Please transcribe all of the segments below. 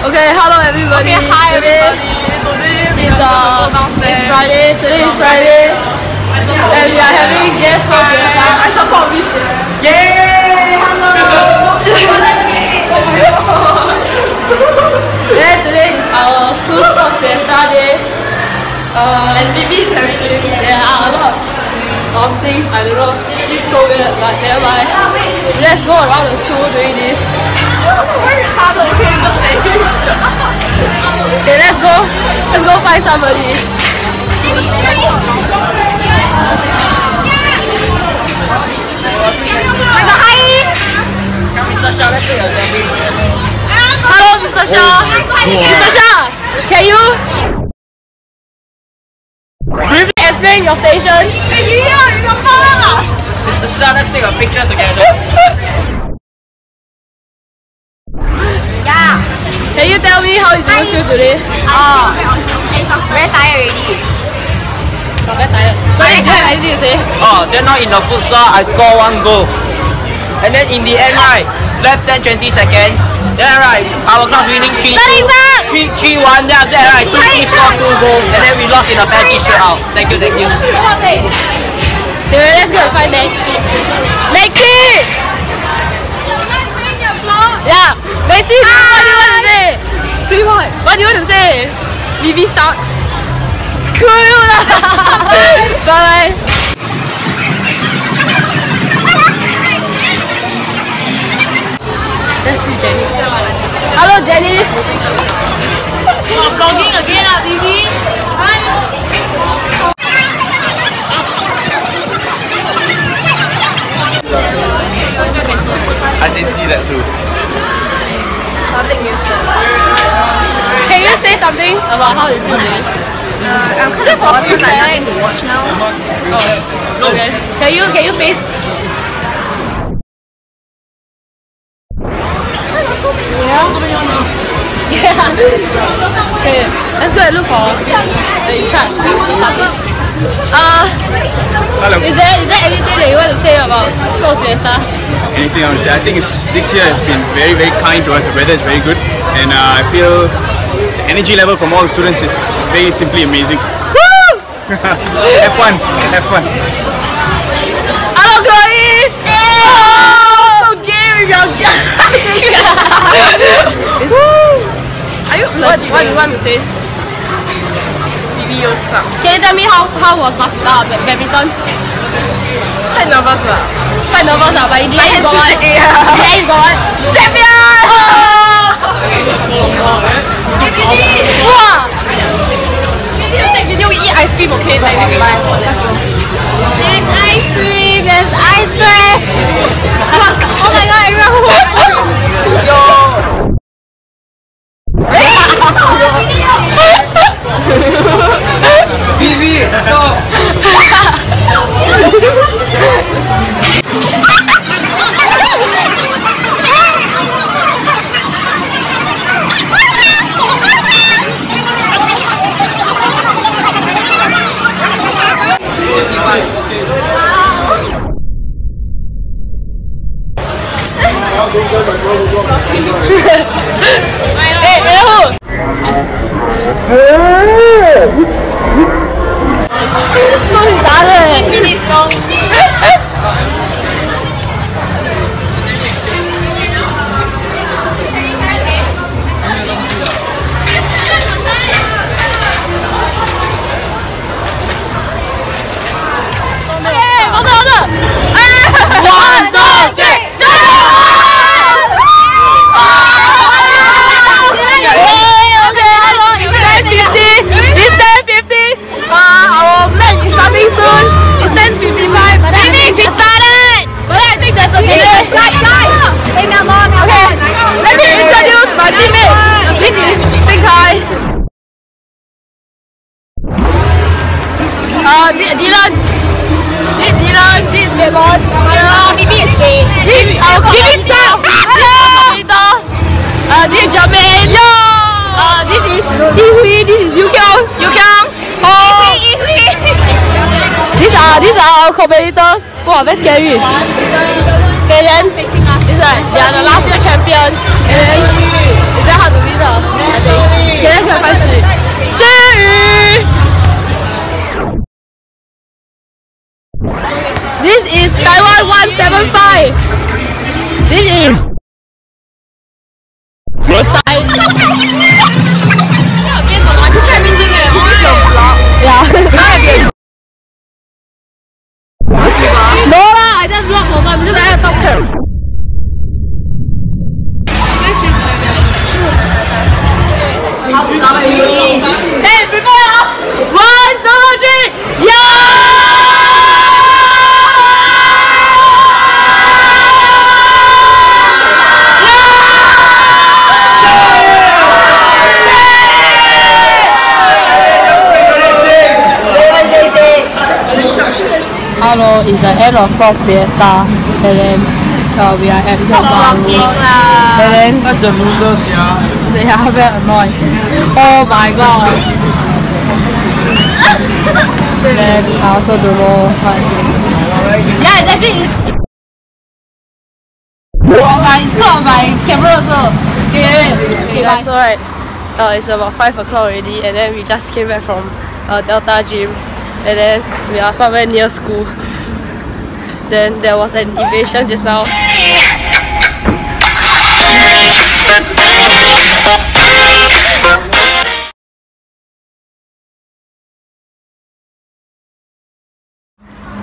Okay, hello everybody. Okay, hi today everybody. Today is uh, it's Friday. Today is Friday, and we are having guest for I support this. Yay! Hello. yeah, today is our school sports fiesta day. Uh, and very there are a lot of things I don't know. It's so weird, but never mind. Let's go around the school doing this. Okay. Okay, let's go. Let's go find somebody. My God, hi. Mr. Shah, let's take a selfie. Hello, Mr. Shah. Mr. Shah, can you briefly explain your station? Hey, yeah, you got. Mr. Shah, let's take a picture together. Can you tell me how you do you feel today? Oh, very tired already. Very tired. So you do you have anything to say? Oh, then now in the futsal, I score one goal. And then in the end, right, left 10 20 seconds. Then right, our class winning 3 2. 3 3 1. Then after that, right, 2 3 score 2 goals. And then we lost in a penalty shootout. Thank you, thank you. Okay, let's go find Maxi. Maxi! What do you want to say? BB sucks. Screw you lah. Bye. Let's see Janice. Hello Janice. Oh, vlogging again, ah, Bibi. I did see that too. Can you say something about how you feel today? I'm kind of bored because I have nothing to watch now. Oh, Okay. Can you can you face? Yeah. okay, let's go and look for the in charge, Mr. Satish. Uh, Hello. is there is there anything that you want to say about Sports Fiesta? Anything I want to say? I think it's, this year has been very, very kind to us. The weather is very good, and uh, I feel the energy level from all the students is very simply amazing. Woo! have fun, have fun. Hello, Chloe! Oh, so gay with your Are you what, what do you want to say? Bibi, you suck. Can you tell me how how was basketball, uh, badminton? Quite nervous lah. Quite nervous ah, but in the My end you hands got still what? In yeah. the end you got what? Champion! Hey, Wow! Take video, we eat ice cream, okay? Like, let's go. There's ice cream, there's hey, Uh, Dilan, Dylan. this bebot. Bibi is gay. Bibi stop. Dito. Uh, this is Jamin. Yo. Uh, this is Ihui. This is Yukyong. Yukyong. Oh. Ihui. These are these are our competitors. Wow, very scary. Okay then. This is they are the last year champion. And then is that hard to win? Okay, let's go 开始。吃鱼。This is Taiwan 175. This is. It's the end of Sports Fiesta and then uh, we are at the And then Such a loser, yeah. they are very annoying. Oh my god. then I also don't know what. Yeah, exactly. It's my, it's got my camera also. Okay, okay, guys, so right, uh, it's about 5 o'clock already and then we just came back from uh, Delta Gym and then we are somewhere near school. Then there was an invasion just now.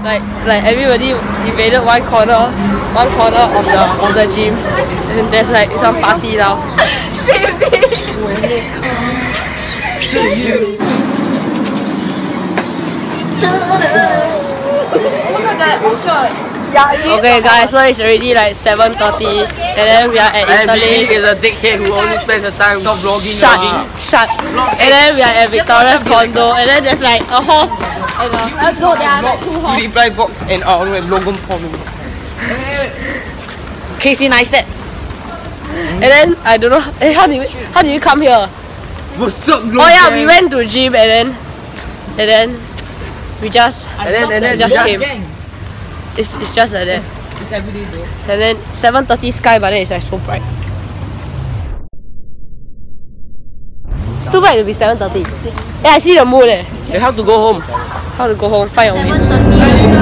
like like everybody invaded one corner one corner of the of the gym. And there's like some party now okay guys so it's already like 7.30 and then we are at And Billy is a dickhead who only spends the time stop vlogging. Shut, already. shut. And then we are at Victoria's condo, and then there's like a horse. And a, uh, no, there are like two horses. Reply box and uh, Logan Paul. Casey Neistat. And then I don't know. Eh, how did we, how did you come here? What's up, Oh yeah, we went to gym and then and then we just And then, and then we just just came. It's, it's just like that. It's everyday though. And then 7:30 sky, but then it's like so bright. It's too bright to be 7:30. Yeah, I see the moon. Eh. You have to go home. How to go home? Find your way.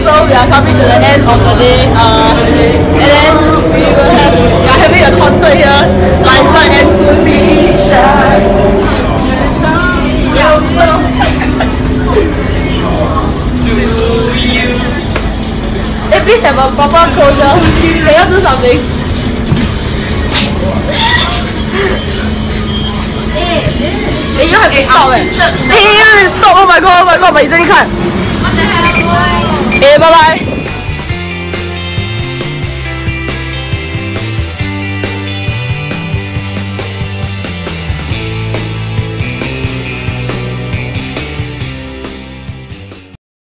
so we are coming to the end of the day. Uh, and then we are having a concert here. So I start end soon. Yeah, so. hey, please have a proper closure. Can you do something? hey, you have to stop eh. Hey, you have to stop. Oh my god, oh my god, but isn't it cut? What the hell, boy? 哎，拜拜。